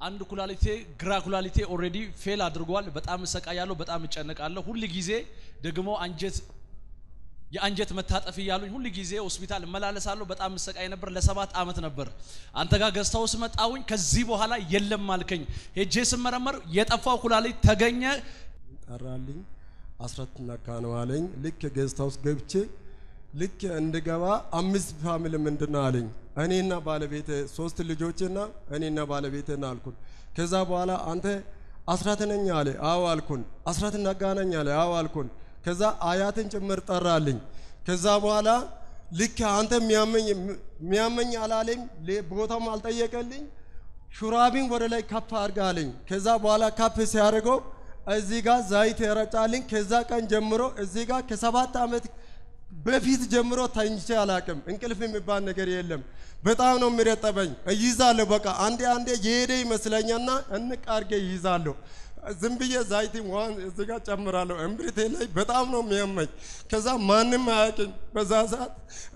አንድ ኩላሊቴ ግራ ኩላሊቴ already fail አድርጓል። በጣም እሰቃያለሁ፣ በጣም እጨነቃለሁ። ሁል ጊዜ ደግሞ አንጀት የአንጀት መታጠፍ እያሉኝ ሁል ጊዜ ሆስፒታል እመላለሳለሁ። በጣም እሰቃይ ነበር። ለሰባት ዓመት ነበር አንተ ጋር ገዝታው ስመጣውኝ። ከዚህ በኋላ የለም አልከኝ። ሄጄ ስመረመር የጠፋው ኩላሊት ተገኘ። ጠራልኝ። አስራት ነካ ነው አለኝ። ልክ house ገብቼ ልክ እንድገባ አምስት family ምንድን አለኝ። እኔና ባለቤቴ ሶስት ልጆችና እኔና ባለቤቴና አልኩን። ከዛ በኋላ አንተ አስራት ነኝ አለ። አዎ አልኩን። አስራት ነጋ ነኝ አለ። አዎ አልኩን። ከዛ አያትን ጭምር ጠራልኝ። ከዛ በኋላ ልክ አንተ የሚያመኝ የሚያመኝ አላለኝ፣ ቦታም አልጠየቀልኝ። ሹራቢን ወደ ላይ ከፍ አድርጋ አለኝ። ከዛ በኋላ ከፍ ሲያደርገው እዚህ ጋር ዘይት የረጫልኝ። ከዛ ቀን ጀምሮ እዚህ ጋር ከሰባት ዓመት በፊት ጀምሮ ተኝቼ አላቅም። እንቅልፍ የሚባል ነገር የለም። በጣም ነው የሚረጠበኝ። እይዛለሁ በቃ አንዴ አንዴ የሄደ ይመስለኛና እንቅ ይይዛለሁ። ዝም ብዬ ዘይትን ዋን እዚህ ጋር ጨምራለሁ። እምብርቴ ላይ በጣም ነው የሚያመኝ። ከዛ ማንም አያውቅኝ። በዛ ሰዓት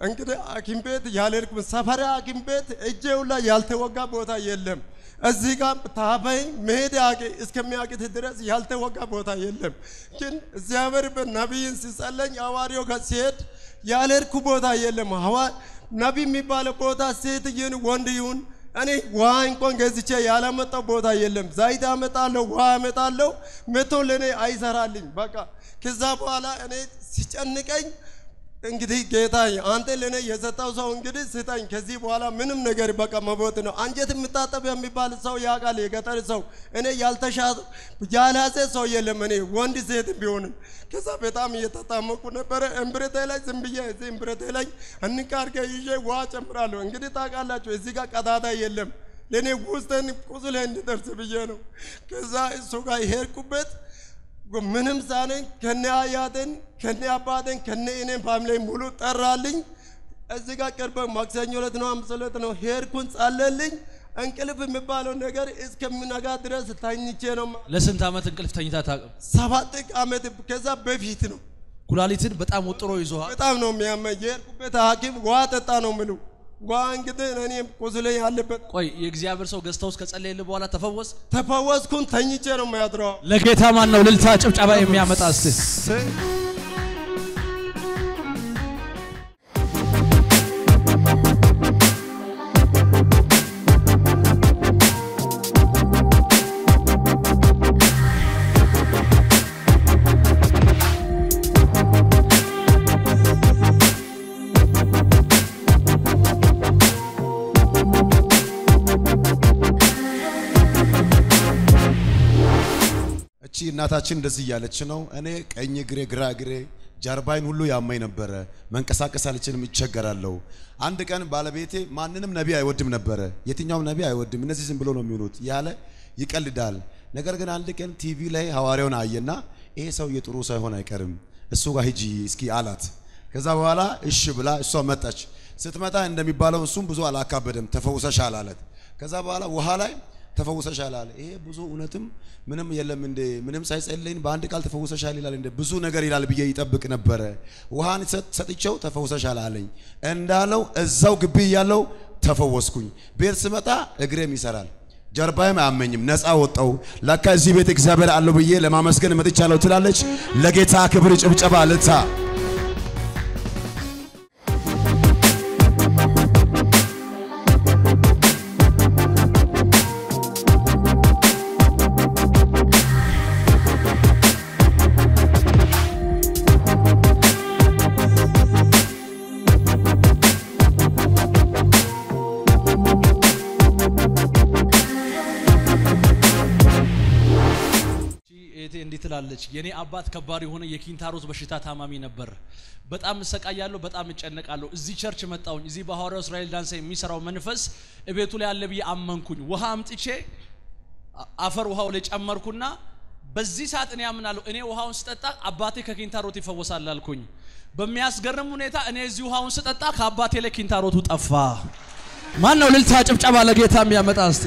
እንግዲህ ሐኪም ቤት ያልሄድኩም ሰፈሪ ሐኪም ቤት እጄው ላይ ያልተወጋ ቦታ የለም። እዚህ ጋር ታበኝ መሄድ ያቅ- እስከሚያቅት ድረስ ያልተወጋ ቦታ የለም። ግን እግዚአብሔር በነቢይን ሲጸለኝ ሐዋርያው ጋር ሲሄድ ያልሄድኩ ቦታ የለም። ሐዋ ነቢይ የሚባለው ቦታ ሴት ይሁን ወንድ ይሁን እኔ ውሃ እንኳን ገዝቼ ያላመጣው ቦታ የለም። ዘይት አመጣለሁ፣ ውሃ አመጣለሁ፣ መቶ ለእኔ አይሰራልኝ። በቃ ከዛ በኋላ እኔ ሲጨንቀኝ እንግዲህ ጌታ አንተ ለእኔ የሰጠው ሰው እንግዲህ ስጠኝ። ከዚህ በኋላ ምንም ነገር በቃ መቦት ነው። አንጀት የምታጠብ የሚባል ሰው ያውቃል፣ የገጠር ሰው። እኔ ያልተሻ ያላዘ ሰው የለም፣ እኔ ወንድ ሴት ቢሆንም። ከዛ በጣም እየተጣመቁ ነበረ። እምብረቴ ላይ ዝም ብዬ እዚህ እምብረቴ ላይ እንቃርገ ይዤ ውሃ ጨምራለሁ። እንግዲህ ታውቃላችሁ እዚህ ጋር ቀዳዳ የለም። ለእኔ ውስጥን ቁስሌ እንዲደርስ ብዬ ነው። ከዛ እሱ ጋር ሄድኩበት ምንም ሳነኝ ከነ አያቴን ከነ አባቴን ከነ እኔን ፋሚሊ ሙሉ ጠራልኝ። እዚህ ጋር ቅርብ ማክሰኞ ዕለት ነው አምስት ዕለት ነው ሄድኩን፣ ጸለልኝ። እንቅልፍ የሚባለው ነገር እስከሚነጋ ድረስ ተኝቼ ነው። ለስንት ዓመት እንቅልፍ ተኝታ ታቅም? ሰባት ዓመት ከዛ በፊት ነው። ኩላሊትን በጣም ወጥሮ ይዞሃል። በጣም ነው የሚያመኝ። የሄድኩበት ሐኪም ውሃ ጠጣ ነው ምሉ እንግዲህ እኔም ቁስሌ ያለበት ቆይ የእግዚአብሔር ሰው ገዝታ ውስጥ ከጸለየልህ በኋላ ተፈወስ? ተፈወስኩን። ተኝቼ ነው የሚያድረው። ለጌታ ማን ነው ልልታ ጭብጨባ የሚያመጣ እስቲ? እቺ እናታችን እንደዚህ እያለች ነው። እኔ ቀኝ እግሬ፣ ግራ እግሬ፣ ጀርባዬን ሁሉ ያመኝ ነበረ። መንቀሳቀስ አልችልም፣ ይቸገራለሁ። አንድ ቀን ባለቤቴ ማንንም ነቢ አይወድም ነበረ። የትኛውም ነቢ አይወድም፣ እነዚህ ዝም ብሎ ነው የሚሆኑት ያለ ይቀልዳል። ነገር ግን አንድ ቀን ቲቪ ላይ ሐዋርያውን አየና ይሄ ሰውዬ ጥሩ ሳይሆን አይቀርም፣ እሱ ጋር ሂጂ እስኪ አላት። ከዛ በኋላ እሺ ብላ እሷ መጣች። ስትመጣ እንደሚባለው እሱም ብዙ አላካበደም፣ ተፈውሰሻል አላት። ከዛ በኋላ ውሃ ላይ ተፈውሰሻል አለ። ይሄ ብዙ እውነትም ምንም የለም እንደ ምንም ሳይጸልይን በአንድ ቃል ተፈውሰሻል ይላል እንደ ብዙ ነገር ይላል ብዬ ይጠብቅ ነበረ። ውሃን ሰጥ- ሰጥቼው ተፈውሰሻል አለኝ። እንዳለው እዛው ግቢ እያለው ተፈወስኩኝ። ቤት ስመጣ እግሬም ይሰራል፣ ጀርባዬም አያመኝም፣ ነፃ ወጣው። ለካ እዚህ ቤት እግዚአብሔር አለው ብዬ ለማመስገን መጥቻለሁ ትላለች። ለጌታ ክብር ጭብጨባ ልታ ትላለች። የኔ አባት ከባድ የሆነ የኪንታሮት በሽታ ታማሚ ነበር። በጣም እሰቃያለሁ፣ በጣም እጨነቃለሁ። እዚህ church መጣሁኝ። እዚህ በሐዋርያው እስራኤል ዳንሳ የሚሰራው መንፈስ እቤቱ ላይ አለ ብዬ አመንኩኝ። ውሃ አምጥቼ አፈር ውሃው ላይ ጨመርኩና በዚህ ሰዓት እኔ አምናለሁ። እኔ ውሃውን ስጠጣ አባቴ ከኪንታሮት ይፈወሳል አልኩኝ። በሚያስገርም ሁኔታ እኔ እዚህ ውሃውን ስጠጣ ከአባቴ ላይ ኪንታሮቱ ጠፋ። ማን ነው ልልታ ጭብጨባ ለጌታ የሚያመጣ እስቲ?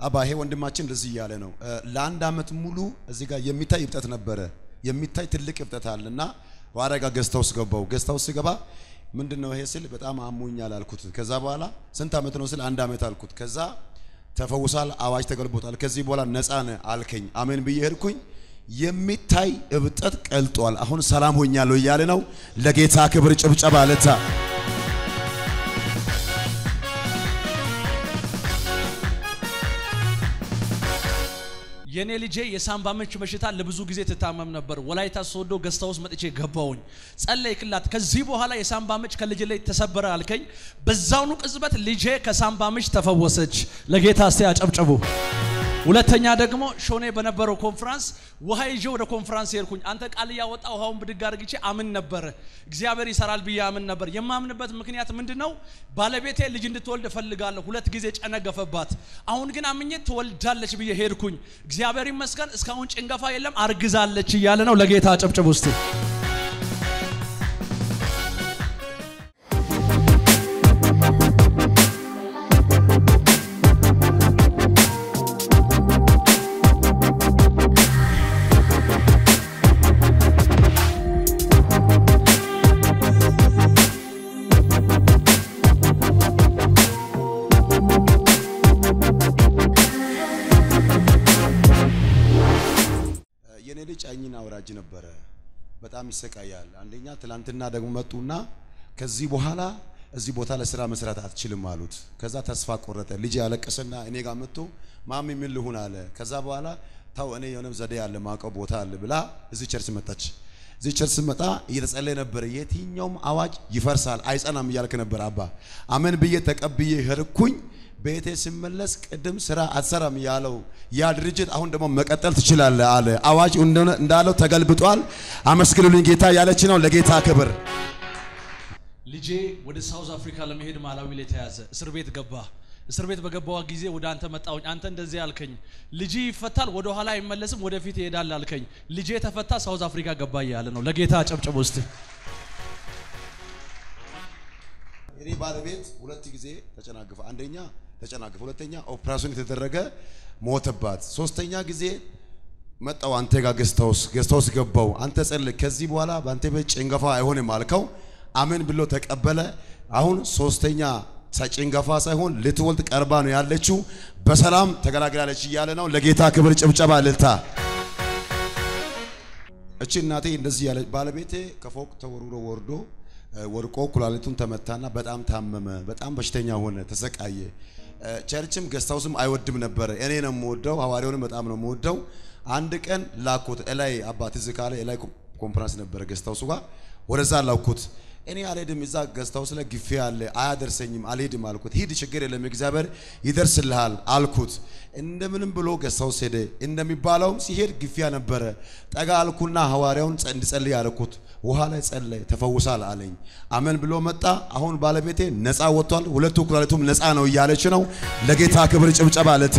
አባ ይሄ ወንድማችን እንደዚህ እያለ ነው። ለአንድ አመት ሙሉ እዚህ ጋር የሚታይ እብጠት ነበረ። የሚታይ ትልቅ እብጠት አለ እና ሐዋርያ ጋር ገዝታ ውስጥ ገባው። ገዝታ ውስጥ ስገባ ምንድን ነው ይሄ ስል በጣም አሞኛል አልኩት። ከዛ በኋላ ስንት ዓመት ነው ስል አንድ ዓመት አልኩት። ከዛ ተፈውሳል፣ አዋጅ ተገልቦታል፣ ከዚህ በኋላ ነፃ ነህ አልከኝ። አሜን ብዬ ሄድኩኝ። የሚታይ እብጠት ቀልጧል። አሁን ሰላም ሆኛለሁ እያለ ነው። ለጌታ ክብር ጭብጨባ ለታ የኔ ልጄ የሳምባ ምች በሽታ ለብዙ ጊዜ ትታመም ነበር። ወላይታ ሶዶ ውስጥ መጥቼ ገባውኝ። ጸለይክላት። ከዚህ በኋላ የሳምባ ምች ከልጅ ላይ ተሰበረ አልከኝ። በዛውኑ ቅጽበት ልጄ ከሳምባ ምች ተፈወሰች። ለጌታ እስቲ አጨብጭቡ። ሁለተኛ ደግሞ ሾኔ በነበረው ኮንፍራንስ ውሃ ይዤ ወደ ኮንፍራንስ ሄድኩኝ። አንተ ቃል እያወጣ ውሃውን ብድግ አድርግቼ አምን ነበር፣ እግዚአብሔር ይሰራል ብዬ አምን ነበር። የማምንበት ምክንያት ምንድን ነው? ባለቤቴ ልጅ እንድትወልድ እፈልጋለሁ። ሁለት ጊዜ ጨነገፈባት። አሁን ግን አምኜ ትወልዳለች ብዬ ሄድኩኝ። እግዚአብሔር ይመስገን እስካሁን ጭንገፋ የለም፣ አርግዛለች እያለ ነው። ለጌታ አጨብጭቡ እስቲ። ጫኝና አውራጅ ነበረ። በጣም ይሰቃያል። አንደኛ ትላንትና ደግሞ መጡና ከዚህ በኋላ እዚህ ቦታ ለስራ መስራት አትችልም አሉት። ከዛ ተስፋ ቆረጠ። ልጅ ያለቀሰና እኔ ጋር መጥቶ mommy ምን ልሁን አለ። ከዛ በኋላ ታው እኔ የሆነም ዘዴ ያለ ማውቀው ቦታ አለ ብላ እዚህ church መጣች። እዚህ church ስመጣ እየተጸለየ ነበር። የትኛውም አዋጅ ይፈርሳል አይጸናም እያልክ ነበር አባ። አሜን ብዬ ተቀብዬ ሄድኩኝ። ቤቴ ስመለስ ቅድም ስራ አትሰራም ያለው ያ ድርጅት አሁን ደግሞ መቀጠል ትችላለህ አለ። አዋጅ እንዳለው ተገልብጧል። አመስግኑልኝ ጌታ ያለች ነው። ለጌታ ክብር ልጄ ወደ ሳውዝ አፍሪካ ለመሄድ ማላዊ ላይ ተያዘ። እስር ቤት ገባ። እስር ቤት በገባዋ ጊዜ ወደ አንተ መጣሁኝ። አንተ እንደዚህ አልከኝ፣ ልጅ ይፈታል፣ ወደ ኋላ አይመለስም፣ ወደፊት ይሄዳል አልከኝ። ልጄ ተፈታ፣ ሳውዝ አፍሪካ ገባ እያለ ነው። ለጌታ ጨብጭብ ውስጥ እኔ ባለቤት ሁለት ጊዜ ተጨናግፈ፣ አንደኛ ተጨናግፈ፣ ሁለተኛ ኦፕራሽን የተደረገ ሞተባት፣ ሶስተኛ ጊዜ መጣው አንተ ጋር ገስታውስ ገስታውስ ገባው። አንተ ጸልይ፣ ከዚህ በኋላ በአንተ ቤት ጭንገፋ አይሆንም አልከው። አሜን ብሎ ተቀበለ። አሁን ሶስተኛ ጭንገፋ ሳይሆን ልትወልድ ቀርባ ነው ያለችው። በሰላም ተገላግላለች እያለ ነው። ለጌታ ክብር ጭብጨባ እልልታ። እቺ እናቴ እንደዚህ ያለ ባለቤቴ ከፎቅ ተወርውሮ ወርዶ ወድቆ ኩላሊቱን ተመታና በጣም ታመመ። በጣም በሽተኛ ሆነ፣ ተሰቃየ። church ም guest house ም አይወድም ነበረ። እኔ ነው የምወደው፣ ሐዋርያውንም በጣም ነው የምወደው። አንድ ቀን ላኩት እላይ አባት እዚህ ካለ እላይ ኮንፈረንስ ነበረ guest house ኡ ጋር ወደዛ ላኩት። እኔ አልሄድም፣ እዛ guest house ላይ ግፊያ አለ፣ አያደርሰኝም፣ አልሄድም አልኩት። ሂድ፣ ችግር የለም እግዚአብሔር ይደርስልሃል አልኩት። እንደምንም ብሎ guest house ሄደ። እንደሚባለውም ሲሄድ ግፊያ ነበረ። ጠጋ አልኩና ሐዋርያውን እንዲጸልይ አልኩት። ውሃ ላይ ጸለይ፣ ተፈውሳል አለኝ። አመን ብሎ መጣ። አሁን ባለቤቴ ነፃ ወጥቷል። ሁለቱ ኩላሊቱም ነፃ ነው እያለች ነው። ለጌታ ክብር ጭብጨባ ልታ